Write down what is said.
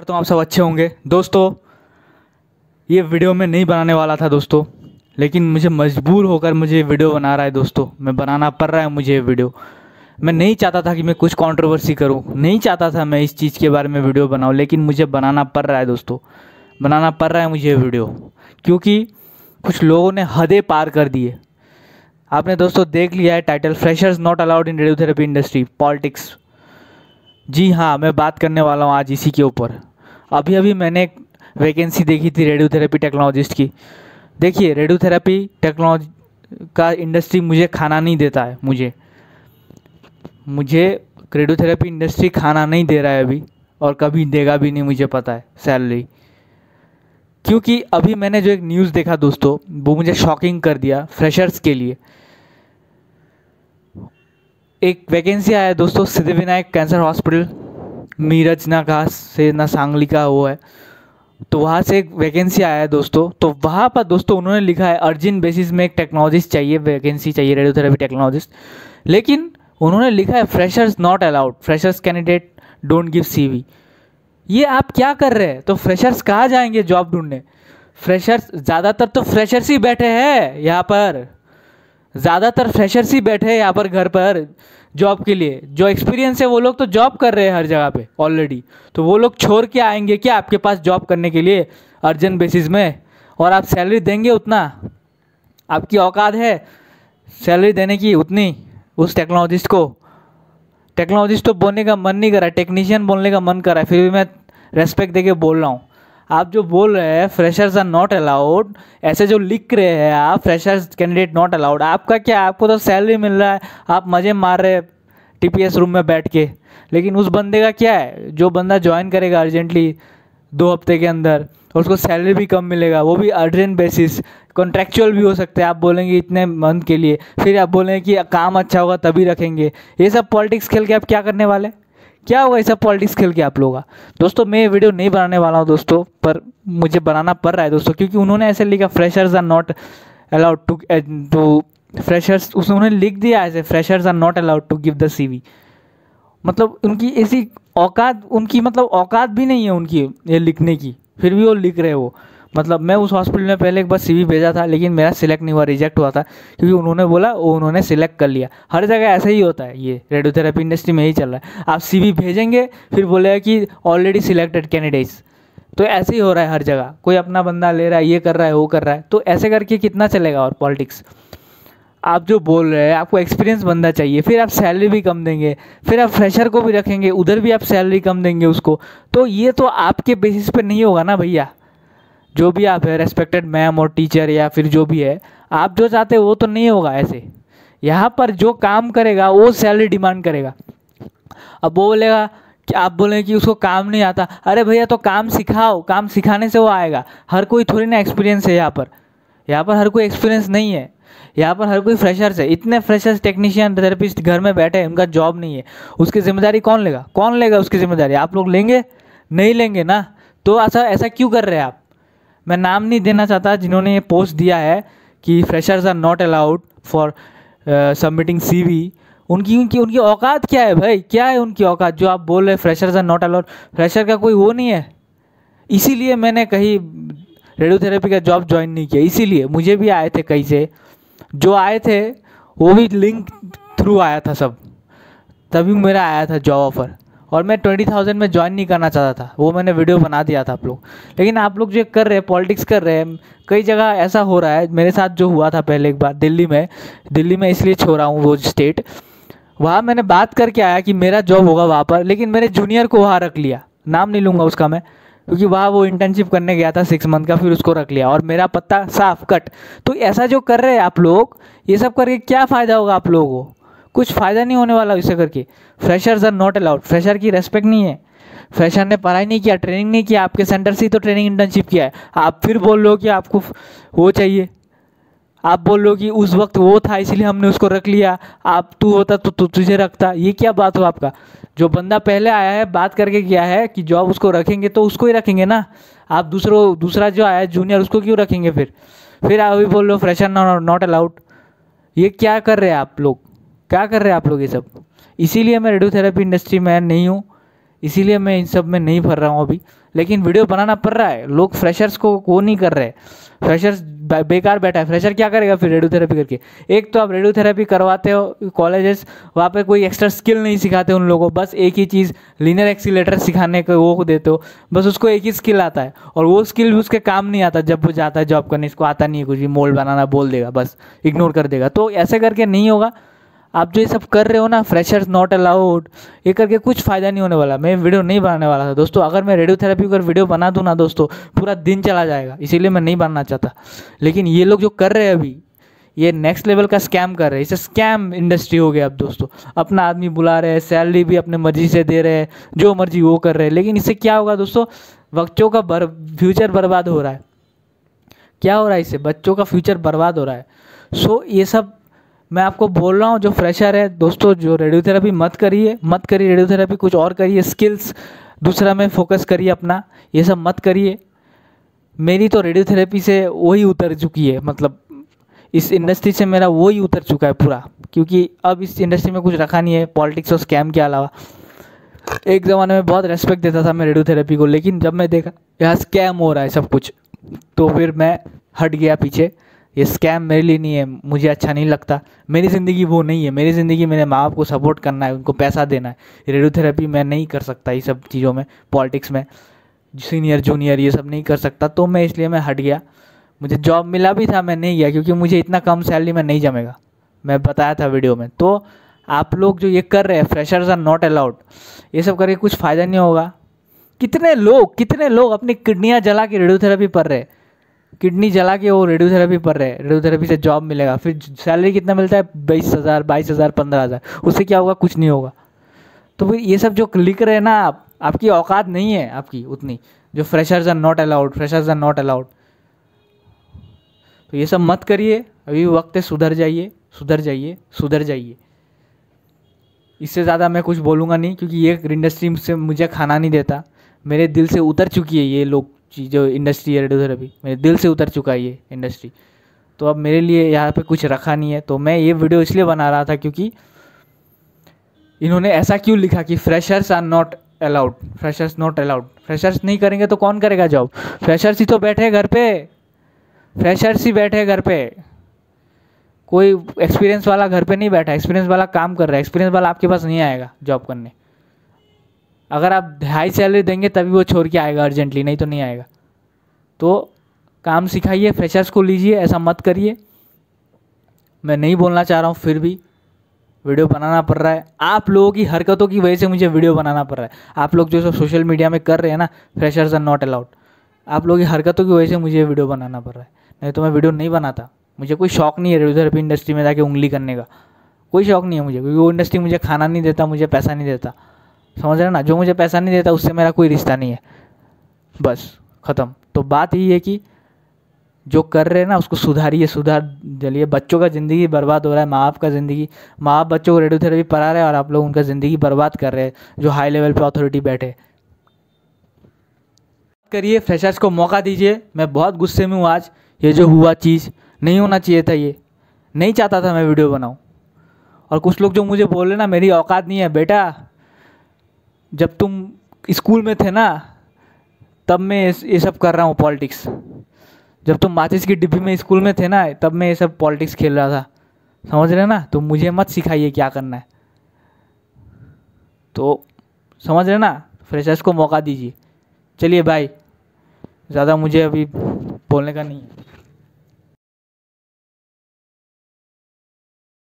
तो आप सब अच्छे होंगे। दोस्तों, ये वीडियो मैं नहीं बनाने वाला था दोस्तों, लेकिन मुझे मजबूर होकर मुझे वीडियो बना रहा है दोस्तों। मैं बनाना पड़ रहा है मुझे ये वीडियो। मैं नहीं चाहता था कि मैं कुछ कंट्रोवर्सी करूँ। नहीं चाहता था मैं इस चीज़ के बारे में वीडियो बनाऊँ, लेकिन मुझे बनाना पड़ रहा है दोस्तों। बनाना पड़ रहा है मुझे ये वीडियो, क्योंकि कुछ लोगों ने हदें पार कर दिए आपने दोस्तों देख लिया है title freshers not allowed in radiotherapy industry politics जी हाँ मैं बात करने वाला हूँ आज इसी के ऊपर। अभी अभी मैंने एक वैकेंसी देखी थी रेडियोथेरेपी टेक्नोलॉजिस्ट की। देखिए रेडियोथेरेपी टेक्नोलॉजी का इंडस्ट्री मुझे खाना नहीं देता है, मुझे। मुझे रेडियोथेरेपी इंडस्ट्री खाना नहीं दे रहा है अभी और कभी देगा भी नहीं, मुझे पता है सैलरी क्योंकि अभी मैंने जो एक न्यूज़ देखा दोस्तों, वो मुझे शॉकिंग कर दिया फ्रेशर्स के लिए। एक वैकेंसी आया दोस्तों, सिद्धिविनायक कैंसर हॉस्पिटल मीरज ना घास से ना सांगली का वो है। तो वहाँ से एक वैकेंसी आया है दोस्तों। तो वहाँ पर दोस्तों उन्होंने लिखा है अर्जेंट बेसिस में एक टेक्नोलॉजिस्ट चाहिए वैकेंसी चाहिए रेडियोथेरेपी टेक्नोलॉजिस्ट लेकिन उन्होंने लिखा है freshers not allowed freshers candidate don't give CV ये आप क्या कर रहे हैं? तो फ्रेशर्स कहाँ जाएँगे जॉब ढूँढने? फ्रेशर्स ज़्यादातर तो फ्रेशर्स ही बैठे हैं यहाँ पर। ज़्यादातर फ्रेशर्स ही बैठे हैं यहाँ पर घर पर जॉब के लिए। जो एक्सपीरियंस है, वो लोग तो जॉब कर रहे हैं हर जगह पे ऑलरेडी तो वो लोग छोड़ के आएँगे क्या आपके पास जॉब करने के लिए अर्जेंट बेसिस में? और आप सैलरी देंगे उतना? आपकी औकात है सैलरी देने की उतनी, उस टेक्नोलॉजिस्ट को। टेक्नोलॉजिस्ट तो बोलने का मन नहीं करा टेक्नीशियन बोलने का मन करा फिर भी मैं रेस्पेक्ट दे के बोल रहा हूँ। आप जो बोल रहे हैं फ्रेशर्स आर नॉट अलाउड ऐसे जो लिख रहे हैं आप फ्रेशर्स कैंडिडेट नॉट अलाउड आपका क्या, आपको तो सैलरी मिल रहा है, आप मज़े मार रहे टीपीएस रूम में बैठ के। लेकिन उस बंदे का क्या है, जो बंदा ज्वाइन करेगा अर्जेंटली दो हफ़्ते के अंदर और उसको सैलरी भी कम मिलेगा, वो भी अर्जेंट बेसिस कॉन्ट्रेक्चुअल भी हो सकते हैं, आप बोलेंगे इतने मंथ के लिए, फिर आप बोलेंगे कि काम अच्छा होगा तभी रखेंगे। ये सब पॉलिटिक्स खेल के आप क्या करने वाले क्या ये सब पॉलिटिक्स खेल के आप लोगों का? दोस्तों, मैं वीडियो नहीं बनाने वाला हूँ दोस्तों, पर मुझे बनाना पड़ रहा है दोस्तों, क्योंकि उन्होंने ऐसे लिखा freshers are not allowed to to freshers उन्होंने लिख दिया ऐसे freshers are not allowed to give the C मतलब उनकी ऐसी औकात, उनकी मतलब औकात भी नहीं है उनकी, ये लिखने की, फिर भी वो लिख रहे वो। मतलब मैं उस हॉस्पिटल में पहले एक बार सीवी भेजा था, लेकिन मेरा सिलेक्ट नहीं हुआ रिजेक्ट हुआ था, क्योंकि उन्होंने बोला वो उन्होंने सिलेक्ट कर लिया। हर जगह ऐसा ही होता है, ये रेडियोथेरेपी इंडस्ट्री में ही चल रहा है। आप सीवी भेजेंगे, फिर बोलेगा कि ऑलरेडी सिलेक्टेड कैंडिडेट्स तो ऐसे ही हो रहा है हर जगह। कोई अपना बंदा ले रहा है, ये कर रहा है, वो कर रहा है। तो ऐसे करके कितना चलेगा और पॉलिटिक्स आप जो बोल रहे हैं, आपको एक्सपीरियंस बंदा चाहिए, फिर आप सैलरी भी कम देंगे, फिर आप फ्रेशर को भी रखेंगे, उधर भी आप सैलरी कम देंगे उसको। तो ये तो आपके बेसिस पे नहीं होगा ना भैया? जो भी आप है रेस्पेक्टेड मैम और टीचर या फिर जो भी है, आप जो चाहते वो तो नहीं होगा ऐसे। यहाँ पर जो काम करेगा, वो सैलरी डिमांड करेगा। अब वो बोलेगा कि, आप बोले कि उसको काम नहीं आता। अरे भैया तो काम सिखाओ। काम सिखाने से वो आएगा। हर कोई थोड़ी ना एक्सपीरियंस है यहाँ पर। यहाँ पर हर कोई एक्सपीरियंस नहीं है। यहाँ पर हर कोई फ्रेशर्स है। इतने फ्रेशर्स टेक्नीशियन थेरेपिस्ट घर में बैठे हैं, उनका जॉब नहीं है। उसकी ज़िम्मेदारी कौन लेगा? कौन लेगा उसकी ज़िम्मेदारी? आप लोग लेंगे? नहीं लेंगे ना? तो ऐसा ऐसा क्यों कर रहे हैं आप? मैं नाम नहीं देना चाहता जिन्होंने ये पोस्ट दिया है कि freshers are not allowed for submitting CV उनकी उनकी उनकी औकात क्या है भाई? क्या है उनकी औकात? जो आप बोल रहे हैं freshers are not allowed fresher का कोई वो नहीं है। इसीलिए मैंने कहीं रेडियोथेरेपी का जॉब ज्वाइन नहीं किया। इसीलिए मुझे भी आए थे कहीं से। जो आए थे, वो भी लिंक थ्रू आया था सब। तभी मेरा आया था जॉब ऑफ़र और मैं ट्वेंटी थाउज़ेंड में ज्वाइन नहीं करना चाहता था। वो मैंने वीडियो बना दिया था आप लोग। लेकिन आप लोग जो कर रहे हैं पॉलिटिक्स कर रहे हैं, कई जगह ऐसा हो रहा है, मेरे साथ जो हुआ था पहले एक बार, दिल्ली में दिल्ली में इसलिए छोड़ा हूँ वो स्टेट वहाँ मैंने बात करके आया कि मेरा जॉब होगा वहाँ पर, लेकिन मेरे जूनियर को वहाँ रख लिया। नाम नहीं लूँगा उसका मैं, क्योंकि वहाँ वो इंटर्नशिप करने गया था सिक्स मंथ का, फिर उसको रख लिया। और मेरा पत्ता साफ़ कट तो ऐसा जो कर रहे हैं आप लोग, ये सब करके क्या फ़ायदा होगा आप लोगों को? कुछ फ़ायदा नहीं होने वाला इसे करके। Freshers are not allowed fresher की रेस्पेक्ट नहीं है। फ्रेशर ने पढ़ाई नहीं किया ट्रेनिंग नहीं किया आपके सेंटर से ही तो ट्रेनिंग इंटर्नशिप किया है। आप फिर बोल लो कि आपको वो चाहिए। आप बोल लो कि उस वक्त वो था इसलिए हमने उसको रख लिया। आप तू होता तो तु, तुझे रखता। ये क्या बात हो आपका? जो बंदा पहले आया है बात करके किया है कि जॉब उसको रखेंगे तो उसको ही रखेंगे ना। आप दूसरों दूसरा जो आया है जूनियर उसको क्यों रखेंगे फिर? फिर आप अभी बोल लो फ्रेशर नॉट अलाउड ये क्या कर रहे हैं आप लोग? क्या कर रहे हैं आप लोग ये सब? इसीलिए मैं रेडियोथेरेपी इंडस्ट्री में नहीं हूँ, इसीलिए मैं इन सब में नहीं भर रहा हूँ अभी। लेकिन वीडियो बनाना पड़ रहा है, लोग फ्रेशर्स को वो नहीं कर रहे। फ्रेशर्स बेकार बैठा है। फ्रेशर क्या करेगा फिर रेडियोथेरेपी करके? एक तो आप रेडियोथेरेपी करवाते हो कॉलेजेस वहाँ पे कोई एक्स्ट्रा स्किल नहीं सिखाते उन लोगों को। बस एक ही चीज़ लीनर एक्सीटर सिखाने को वो देते हो। बस उसको एक ही स्किल आता है। और वो स्किल भी उसके काम नहीं आता, जब वो जाता है जॉब करने, इसको आता नहीं है कुछ भी मोल्ड बनाना बोल देगा, बस इग्नोर कर देगा। तो ऐसे करके नहीं होगा। आप जो ये सब कर रहे हो ना फ्रेशर्स नॉट अलाउड ये करके कुछ फ़ायदा नहीं होने वाला। मैं वीडियो नहीं बनाने वाला था। दोस्तों, अगर मैं रेडियोथेरेपी पर वीडियो बना दूँ ना दोस्तों, पूरा दिन चला जाएगा। इसीलिए मैं नहीं बनाना चाहता। लेकिन ये लोग जो कर रहे हैं अभी, ये नेक्स्ट लेवल का स्कैम कर रहे हैं। इसे स्कैम इंडस्ट्री हो गया अब दोस्तों। अपना आदमी बुला रहे हैं सैलरी भी अपने मर्ज़ी से दे रहे हैं, जो मर्ज़ी वो कर रहे हैं। लेकिन इससे क्या होगा दोस्तों? बच्चों का बर फ्यूचर बर्बाद हो रहा है। क्या हो रहा है इससे? बच्चों का फ्यूचर बर्बाद हो रहा है। सो ये सब मैं आपको बोल रहा हूँ, जो फ्रेशर है, दोस्तों, जो रेडियोथेरेपी मत करिए। मत करिए रेडियोथेरेपी कुछ और करिए स्किल्स दूसरा में फोकस करिए अपना, ये सब मत करिए। मेरी तो रेडियोथेरेपी से वही उतर चुकी है मतलब इस इंडस्ट्री से मेरा वही उतर चुका है पूरा, क्योंकि अब इस इंडस्ट्री में कुछ रखा नहीं है पॉलिटिक्स और स्कैम के अलावा। एक ज़माने में बहुत रेस्पेक्ट देता था मैं रेडियोथेरेपी को, लेकिन जब मैं देखा, यहाँ स्कैम हो रहा है सब कुछ तो फिर मैं हट गया पीछे। ये स्कैम मेरे लिए नहीं है, मुझे अच्छा नहीं लगता। मेरी ज़िंदगी वो नहीं है, मेरी ज़िंदगी मेरे माँ बाप को सपोर्ट करना है, उनको पैसा देना है। रेडियोथेरेपी मैं नहीं कर सकता ये सब चीज़ों में पॉलिटिक्स में। सीनियर जूनियर ये सब नहीं कर सकता तो मैं इसलिए मैं हट गया। मुझे जॉब मिला भी था, मैं नहीं गया, क्योंकि मुझे इतना कम सैलरी में नहीं जमेगा। मैं बताया था वीडियो में। तो आप लोग जो ये कर रहे हैं फ्रेशर्स आर नॉट अलाउड ये सब करके कुछ फ़ायदा नहीं होगा। कितने लोग कितने लोग अपनी किडनियाँ जला के रेडियोथेरेपी पढ़ रहे हैं? किडनी जला के वो रेडियोथेरेपी पर रहे रेडियोथेरेपी से जॉब मिलेगा, फिर सैलरी कितना मिलता है? बीस हज़ार, बाईस हज़ार, पंद्रह हज़ार। उससे क्या होगा? कुछ नहीं होगा। तो फिर ये सब जो लिख रहे हैं ना आप, आपकी औकात नहीं है आपकी उतनी, जो freshers are not allowed freshers are not allowed तो ये सब मत करिए, अभी वक्त है, सुधर जाइए सुधर जाइए सुधर जाइए। इससे ज़्यादा मैं कुछ बोलूँगा नहीं, क्योंकि ये इंडस्ट्री से मुझे खाना नहीं देता। मेरे दिल से उतर चुकी है ये लोग। जो इंडस्ट्री है रेडियोथेरेपी मेरे दिल से उतर चुका है ये इंडस्ट्री तो अब मेरे लिए यहाँ पे कुछ रखा नहीं है। तो मैं ये वीडियो इसलिए बना रहा था क्योंकि इन्होंने ऐसा क्यों लिखा कि freshers are not allowed freshers not allowed freshers नहीं करेंगे तो कौन करेगा जॉब फ्रेशर्स ही तो बैठे घर पे। फ्रेशर्स ही बैठे घर पे। कोई एक्सपीरियंस वाला घर पे नहीं बैठा। एक्सपीरियंस वाला काम कर रहा है। एक्सपीरियंस वाला आपके पास नहीं आएगा जॉब करने। अगर आप हाई सैलरी देंगे, तभी वो छोड़ के आएगा अर्जेंटली नहीं तो नहीं आएगा। तो काम सिखाइए फ्रेशर्स को लीजिए, ऐसा मत करिए। मैं नहीं बोलना चाह रहा हूँ, फिर भी वीडियो बनाना पड़ रहा है। आप लोगों की हरकतों की वजह से मुझे वीडियो बनाना पड़ रहा है। आप लोग जो सब सोशल मीडिया में कर रहे हैं ना फ्रेशर्स आर नॉट अलाउड आप लोगों की हरकतों की वजह से मुझे वीडियो बनाना पड़ रहा है। नहीं तो मैं वीडियो नहीं बनाता। मुझे कोई शौक नहीं है रेडियोथेरेपी इंडस्ट्री में जाके उंगली करने का। कोई शौक नहीं है मुझे, क्योंकि वो इंडस्ट्री मुझे खाना नहीं देता, मुझे पैसा नहीं देता। समझ रहे ना? जो मुझे पैसा नहीं देता, उससे मेरा कोई रिश्ता नहीं है। बस, ख़त्म। तो बात यही है कि जो कर रहे हैं ना, उसको सुधारिए, सुधार, जलिए। बच्चों का ज़िंदगी बर्बाद हो रहा है माँ बाप का ज़िंदगी। माँ बाप बच्चों को रेडियोथेरेपी पढ़ा रहे हैं और आप लोग उनका ज़िंदगी बर्बाद कर रहे हैं, जो हाई लेवल पे अथॉरिटी बैठे। करिए फ्रेशर्स को मौका दीजिए। मैं बहुत गुस्से में हूँ आज। ये जो हुआ चीज़, नहीं होना चाहिए था ये। नहीं चाहता था मैं वीडियो बनाऊँ। और कुछ लोग जो मुझे बोल रहे ना, मेरी औकात नहीं है। बेटा जब तुम स्कूल में थे ना, तब मैं ये सब कर रहा हूँ पॉलिटिक्स। जब तुम माचिस की डिब्बी में स्कूल में थे ना, तब मैं ये सब पॉलिटिक्स खेल रहा था। समझ रहे ना? तो मुझे मत सिखाइए क्या करना है। तो समझ रहे ना? फ्रेशर्स को मौका दीजिए। चलिए भाई ज़्यादा मुझे अभी बोलने का नहीं है।